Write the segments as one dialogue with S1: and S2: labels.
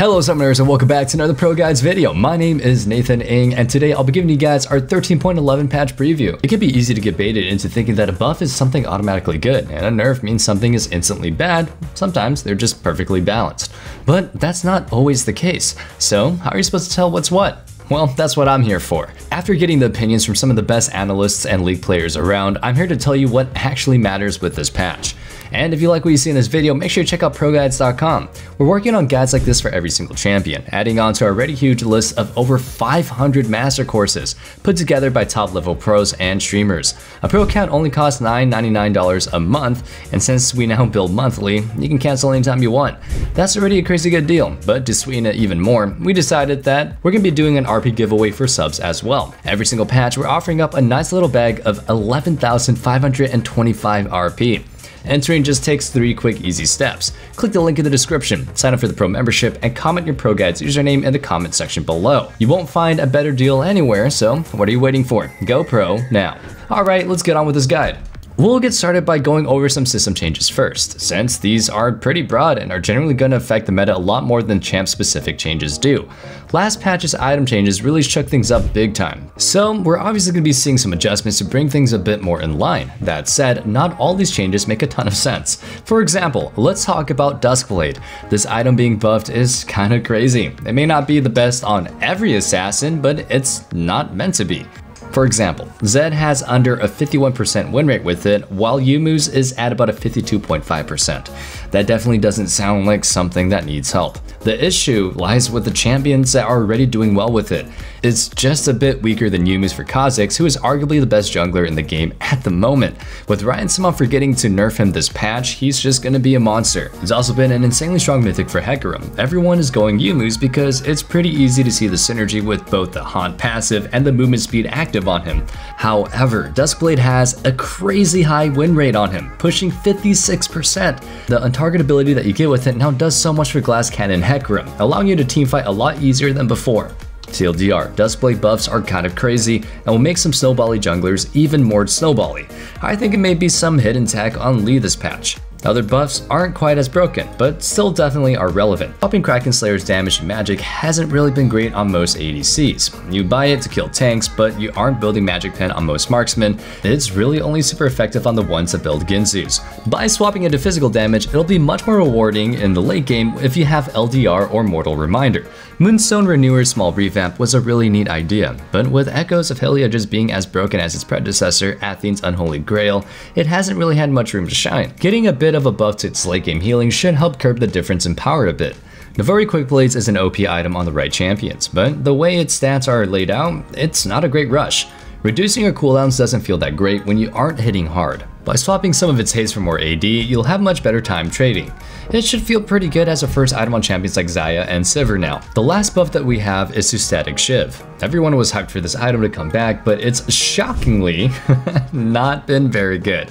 S1: Hello Summoners and welcome back to another Pro Guides video. My name is Nathan Ing and today I'll be giving you guys our 13.11 patch preview. It can be easy to get baited into thinking that a buff is something automatically good and a nerf means something is instantly bad. Sometimes they're just perfectly balanced. But that's not always the case. So how are you supposed to tell what's what? Well, that's what I'm here for. After getting the opinions from some of the best analysts and league players around, I'm here to tell you what actually matters with this patch. And if you like what you see in this video, make sure to check out ProGuides.com. We're working on guides like this for every single champion, adding on to our already huge list of over 500 master courses put together by top level pros and streamers. A pro account only costs $9.99 a month, and since we now build monthly, you can cancel anytime you want. That's already a crazy good deal, but to sweeten it even more, we decided that we're gonna be doing an RP giveaway for subs as well. Every single patch, we're offering up a nice little bag of 11,525 RP. Entering just takes three quick easy steps. Click the link in the description, sign up for the pro membership, and comment your pro guides username in the comment section below. You won't find a better deal anywhere, so what are you waiting for? Go pro now. Alright, let's get on with this guide. We'll get started by going over some system changes first, since these are pretty broad and are generally going to affect the meta a lot more than champ specific changes do. Last patch's item changes really shook things up big time, so we're obviously going to be seeing some adjustments to bring things a bit more in line. That said, not all these changes make a ton of sense. For example, let's talk about Duskblade. This item being buffed is kinda crazy. It may not be the best on every assassin, but it's not meant to be. For example, Zed has under a 51% win rate with it, while Youmuu's is at about a 52.5%. That definitely doesn't sound like something that needs help. The issue lies with the champions that are already doing well with it. It's just a bit weaker than Youmuu's for Kha'Zix, who is arguably the best jungler in the game at the moment. With Ryan Simon forgetting to nerf him this patch, he's just gonna be a monster. He's also been an insanely strong mythic for Hecarim. Everyone is going Youmuu's because it's pretty easy to see the synergy with both the Haunt passive and the movement speed active on him. However, Duskblade has a crazy high win rate on him, pushing 56%. The untarget ability that you get with it now does so much for Glass Cannon Hecarim, allowing you to teamfight a lot easier than before. TLDR, Duskblade buffs are kind of crazy and will make some snowbally junglers even more snowbally. I think it may be some hidden tech on Lee this patch. Other buffs aren't quite as broken, but still definitely are relevant. Popping Kraken Slayer's damage and magic hasn't really been great on most ADCs. You buy it to kill tanks, but you aren't building Magic Pen on most marksmen. It's really only super effective on the ones that build Guinsoo's. By swapping into physical damage, it'll be much more rewarding in the late game if you have LDR or Mortal Reminder. Moonstone Renewer's small revamp was a really neat idea, but with Echoes of Helia just being as broken as its predecessor, Athene's Unholy Grail, it hasn't really had much room to shine. Getting a bit of a buff to its late game healing should help curb the difference in power a bit. Navori Quick Blades is an OP item on the right champions, but the way its stats are laid out, it's not a great rush. Reducing your cooldowns doesn't feel that great when you aren't hitting hard. By swapping some of its haste for more AD, you'll have much better time trading. It should feel pretty good as a first item on champions like Xayah and Sivir now. The last buff that we have is to Statikk Shiv. Everyone was hyped for this item to come back, but it's shockingly not been very good.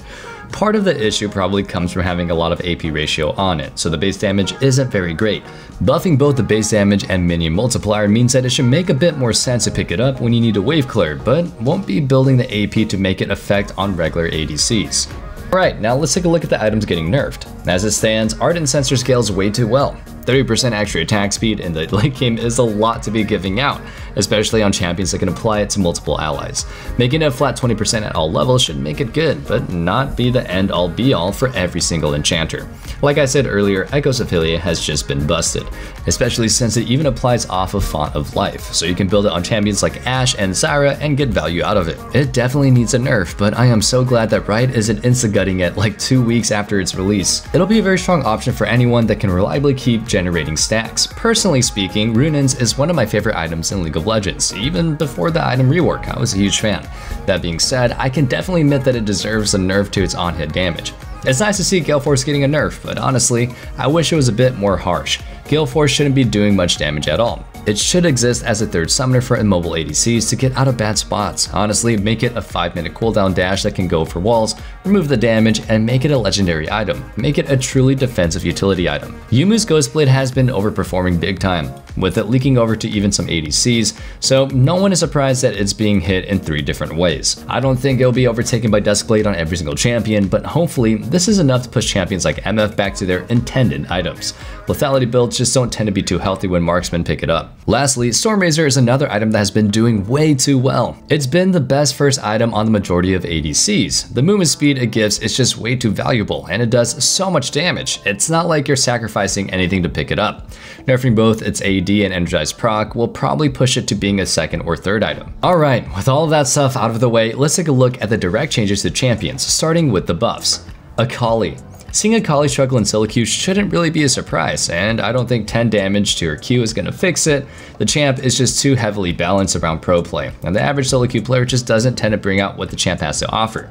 S1: Part of the issue probably comes from having a lot of AP ratio on it, so the base damage isn't very great. Buffing both the base damage and minion multiplier means that it should make a bit more sense to pick it up when you need a wave clear, but won't be building the AP to make it affect on regular ADCs. Alright, now let's take a look at the items getting nerfed. As it stands, Ardent Censer scales way too well. 30% extra attack speed in the late game is a lot to be giving out, especially on champions that can apply it to multiple allies. Making it a flat 20% at all levels should make it good, but not be the end all be all for every single enchanter. Like I said earlier, Echoes of Helia has just been busted, especially since it even applies off of Font of Life, so you can build it on champions like Ashe and Zyra and get value out of it. It definitely needs a nerf, but I am so glad that Riot isn't insta-gutting it like two weeks after its release. It'll be a very strong option for anyone that can reliably keep generating stacks. Personally speaking, Runaan's is one of my favorite items in League of Legends. Even before the item rework, I was a huge fan. That being said, I can definitely admit that it deserves a nerf to its on-hit damage. It's nice to see Galeforce getting a nerf, but honestly, I wish it was a bit more harsh. Galeforce shouldn't be doing much damage at all. It should exist as a third summoner for immobile ADCs to get out of bad spots. Honestly, make it a 5 minute cooldown dash that can go for walls, remove the damage, and make it a legendary item. Make it a truly defensive utility item. Youmuu's Ghostblade has been overperforming big time, with it leaking over to even some ADCs, so no one is surprised that it's being hit in three different ways. I don't think it'll be overtaken by Duskblade on every single champion, but hopefully this is enough to push champions like MF back to their intended items. Lethality builds just don't tend to be too healthy when marksmen pick it up. Lastly, Stormrazor is another item that has been doing way too well. It's been the best first item on the majority of ADCs. The movement speed it gives is just way too valuable, and it does so much damage. It's not like you're sacrificing anything to pick it up. Nerfing both its AD and Energized proc will probably push it to being a second or third item. Alright, with all of that stuff out of the way, let's take a look at the direct changes to champions, starting with the buffs. Akali. Seeing Akali struggle in solo shouldn't really be a surprise, and I don't think 10 damage to her Q is gonna fix it. The champ is just too heavily balanced around pro play, and the average solo player just doesn't tend to bring out what the champ has to offer.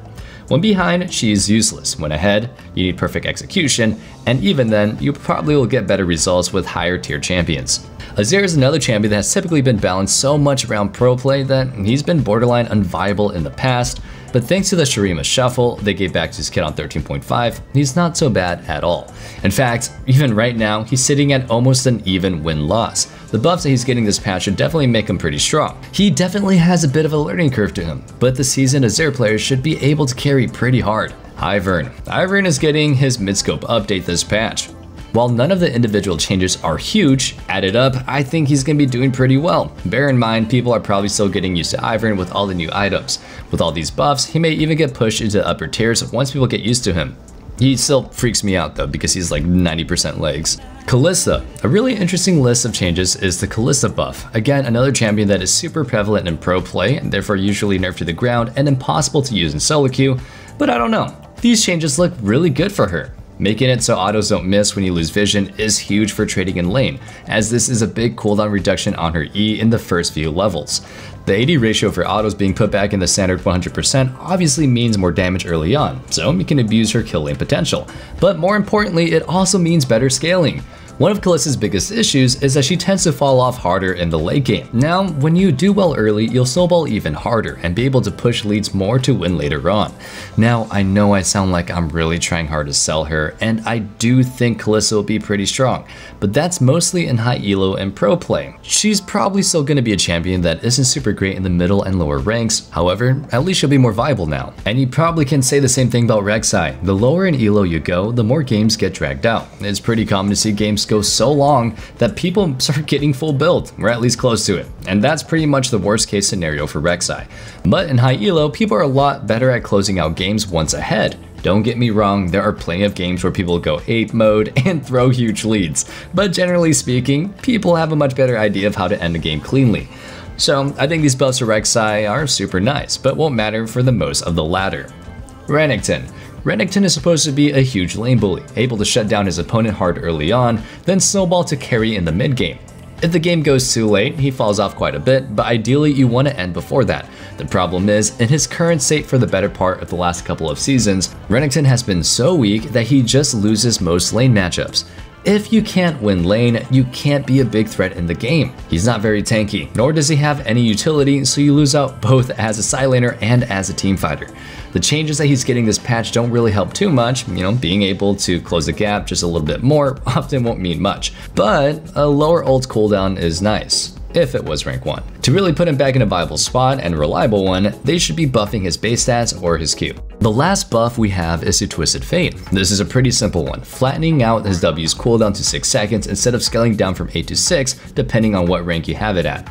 S1: When behind, she is useless. When ahead, you need perfect execution, and even then, you probably will get better results with higher tier champions. Azir is another champion that has typically been balanced so much around pro play that he's been borderline unviable in the past, but thanks to the Shurima shuffle they gave back to his kit on 13.5, he's not so bad at all. In fact, even right now, he's sitting at almost an even win-loss. The buffs that he's getting this patch should definitely make him pretty strong. He definitely has a bit of a learning curve to him, but the seasoned Azir players should be able to carry pretty hard. Ivern. Ivern is getting his midscope update this patch. While none of the individual changes are huge, added up, I think he's going to be doing pretty well. Bear in mind, people are probably still getting used to Ivern with all the new items. With all these buffs, he may even get pushed into upper tiers once people get used to him. He still freaks me out though because he's like 90% legs. Kalista. A really interesting list of changes is the Kalista buff. Again, another champion that is super prevalent in pro play and therefore usually nerfed to the ground and impossible to use in solo queue, but I don't know. These changes look really good for her. Making it so autos don't miss when you lose vision is huge for trading in lane, as this is a big cooldown reduction on her E in the first few levels. The AD ratio for autos being put back in the standard 100% obviously means more damage early on, so you can abuse her kill lane potential. But more importantly, it also means better scaling. One of Kalista's biggest issues is that she tends to fall off harder in the late game. Now, when you do well early, you'll snowball even harder and be able to push leads more to win later on. Now, I know I sound like I'm really trying hard to sell her, and I do think Kalista will be pretty strong, but that's mostly in high elo and pro play. She's probably still going to be a champion that isn't super great in the middle and lower ranks, however, at least she'll be more viable now. And you probably can say the same thing about Rek'Sai. The lower in elo you go, the more games get dragged out. It's pretty common to see games go so long that people start getting full build, or at least close to it. And that's pretty much the worst case scenario for Rek'Sai. But in high elo, people are a lot better at closing out games once ahead. Don't get me wrong, there are plenty of games where people go ape mode and throw huge leads, but generally speaking, people have a much better idea of how to end a game cleanly. So I think these buffs for Rek'Sai are super nice, but won't matter for the most of the latter. Renekton. Renekton is supposed to be a huge lane bully, able to shut down his opponent hard early on, then snowball to carry in the mid game. If the game goes too late, he falls off quite a bit, but ideally you want to end before that. The problem is, in his current state for the better part of the last couple of seasons, Renekton has been so weak that he just loses most lane matchups. If you can't win lane, you can't be a big threat in the game. He's not very tanky, nor does he have any utility, so you lose out both as a side laner and as a team fighter. The changes that he's getting this patch don't really help too much, you know, being able to close the gap just a little bit more often won't mean much, but a lower ult cooldown is nice if it was rank 1. To really put him back in a viable spot and reliable one, they should be buffing his base stats or his Q. The last buff we have is to Twisted Fate. This is a pretty simple one, flattening out his W's cooldown to 6 seconds instead of scaling down from 8 to 6 depending on what rank you have it at.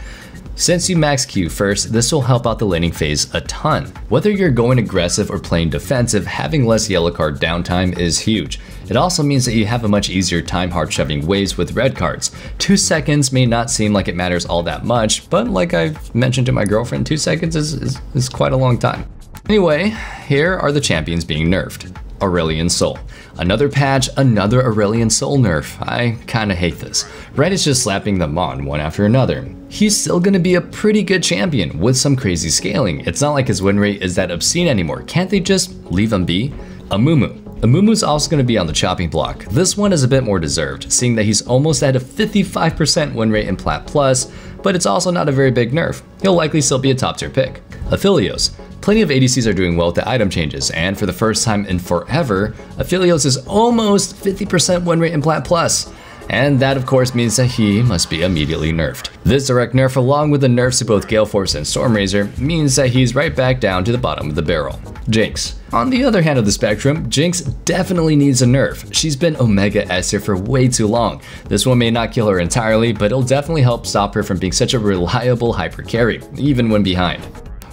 S1: Since you max Q first, this will help out the laning phase a ton. Whether you're going aggressive or playing defensive, having less yellow card downtime is huge. It also means that you have a much easier time hard shoving waves with red cards. Two seconds may not seem like it matters all that much, but like I've mentioned to my girlfriend, two seconds is, is, is quite a long time. Anyway, here are the champions being nerfed. Aurelion Sol. Another patch, another Aurelion Sol nerf. I kinda hate this. Red is just slapping them on one after another. He's still gonna be a pretty good champion with some crazy scaling. It's not like his win rate is that obscene anymore. Can't they just leave him be? Amumu. Amumu's also going to be on the chopping block. This one is a bit more deserved, seeing that he's almost at a 55% win rate in Plat Plus, but it's also not a very big nerf. He'll likely still be a top tier pick. Aphelios. Plenty of ADCs are doing well with the item changes, and for the first time in forever, Aphelios is almost 50% win rate in Plat Plus and that of course means that he must be immediately nerfed. This direct nerf along with the nerfs to both Galeforce and Stormrazor means that he's right back down to the bottom of the barrel. Jinx. On the other hand of the spectrum, Jinx definitely needs a nerf. She's been Omega S for way too long. This one may not kill her entirely, but it'll definitely help stop her from being such a reliable hyper carry, even when behind.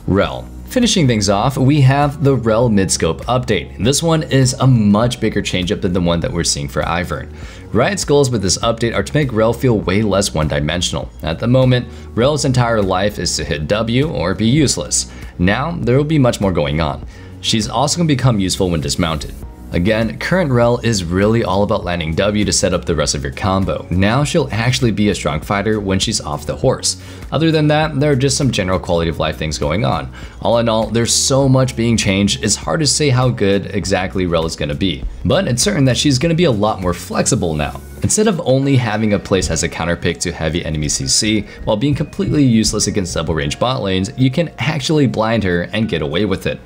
S1: Rell. Finishing things off, we have the Rell Midscope update. This one is a much bigger changeup than the one that we're seeing for Ivern. Riot's goals with this update are to make Rell feel way less one-dimensional. At the moment, Rell's entire life is to hit W or be useless. Now, there will be much more going on. She's also going to become useful when dismounted. Again, current Rell is really all about landing W to set up the rest of your combo. Now she'll actually be a strong fighter when she's off the horse. Other than that, there are just some general quality of life things going on. All in all, there's so much being changed, it's hard to say how good exactly Rell is going to be. But it's certain that she's going to be a lot more flexible now. Instead of only having a place as a counter pick to heavy enemy CC, while being completely useless against double range bot lanes, you can actually blind her and get away with it.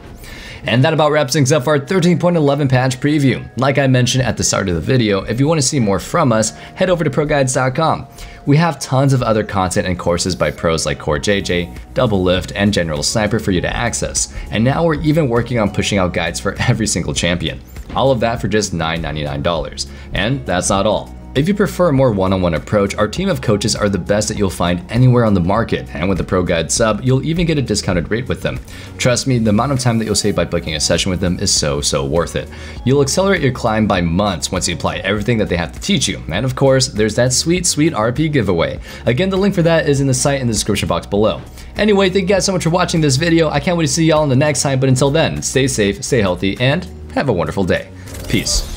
S1: And that about wraps things up for our 13.11 patch preview. Like I mentioned at the start of the video, if you want to see more from us, head over to ProGuides.com. We have tons of other content and courses by pros like CoreJJ, Doublelift, and General Sniper for you to access. And now we're even working on pushing out guides for every single champion. All of that for just $9.99. And that's not all. If you prefer a more one-on-one approach, our team of coaches are the best that you'll find anywhere on the market, and with the Pro Guide sub, you'll even get a discounted rate with them. Trust me, the amount of time that you'll save by booking a session with them is so, so worth it. You'll accelerate your climb by months once you apply everything that they have to teach you, and of course, there's that sweet, sweet RP giveaway. Again, the link for that is in the site in the description box below. Anyway, thank you guys so much for watching this video. I can't wait to see y'all in the next time, but until then, stay safe, stay healthy, and have a wonderful day. Peace.